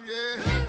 yeah.